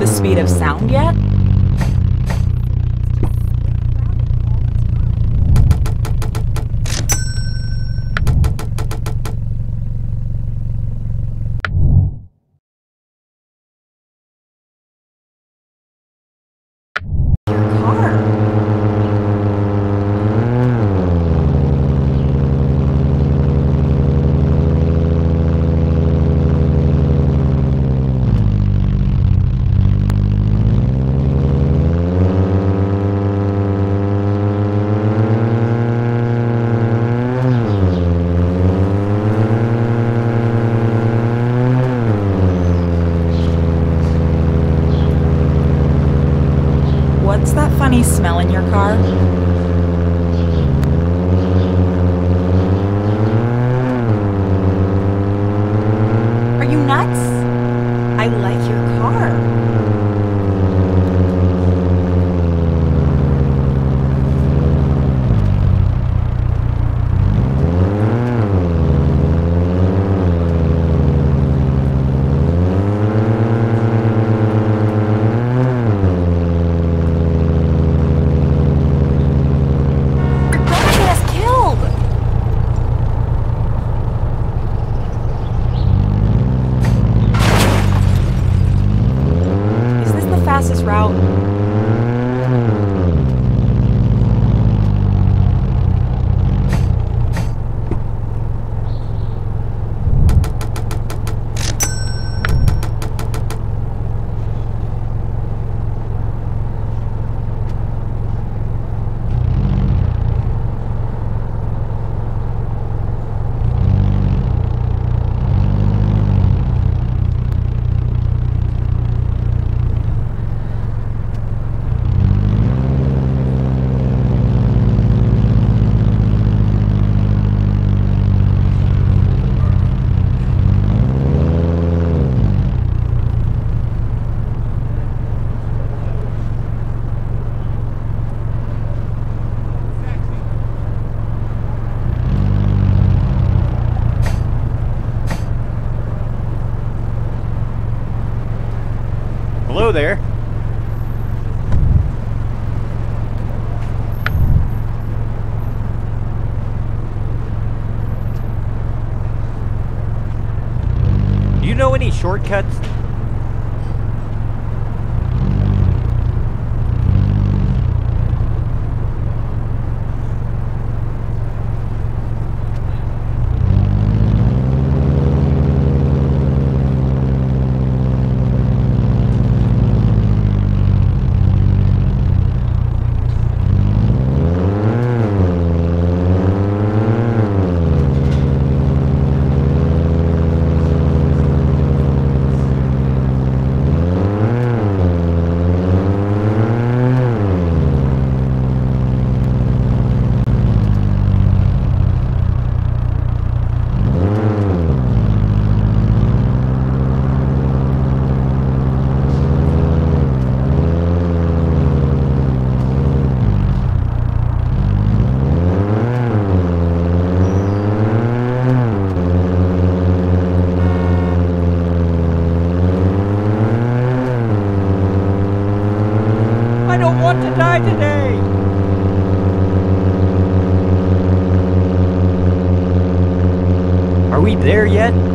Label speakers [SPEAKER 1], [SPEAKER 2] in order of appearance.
[SPEAKER 1] the speed of sound yet? Your car. What's that funny smell in your car?
[SPEAKER 2] There. Do you know any shortcuts? There yet?